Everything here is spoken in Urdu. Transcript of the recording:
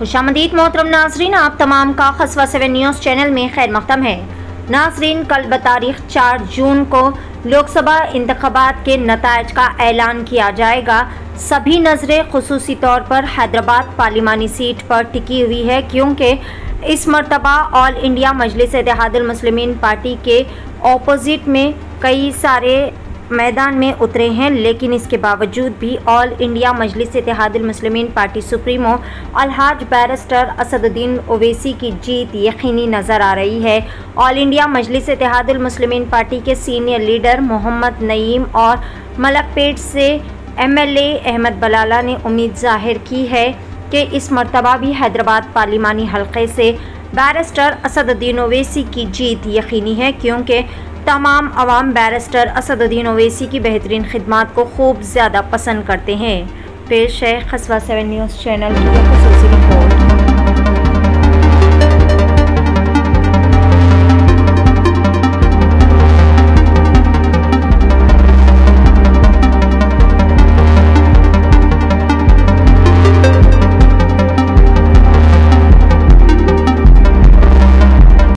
خوش آمدید محترم ناظرین، آپ تمام کا خصوہ سیون نیوز چینل میں خیر مختم ہے۔ ناظرین، کل بتاریخ چار جون کو لوک سبھا انتخابات کے نتائج کا اعلان کیا جائے گا۔ سبھی نظریں خصوصی طور پر حیدرآباد پارلیمانی سیٹ پر ٹکی ہوئی ہے، کیونکہ اس مرتبہ آل انڈیا مجلس اتحاد المسلمین پارٹی کے اپوزٹ میں کئی سارے میدان میں اترے ہیں، لیکن اس کے باوجود بھی آل انڈیا مجلس اتحاد المسلمین پارٹی سپریمو الحاج بیرسٹر اسد الدین اویسی کی جیت یقینی نظر آ رہی ہے۔ All India Majlis Ittehad Almuslimeen party کے سینئر لیڈر محمد نعیم اور ملک پیٹ سے M L A Ahmed Balala نے امید ظاہر کی ہے کہ اس مرتبہ بھی حیدرآباد پارلیمانی حلقے سے بیرسٹر اسد الدین اویسی کی جیت یقینی ہے، کیونکہ تمام عوام بیرسٹر اسد الدین اویسی کی بہترین خدمات کو خوب زیادہ پسند کرتے ہیں۔ پیش ہے خصوہ سیون نیوز چینل کی خصوصی رپورٹ۔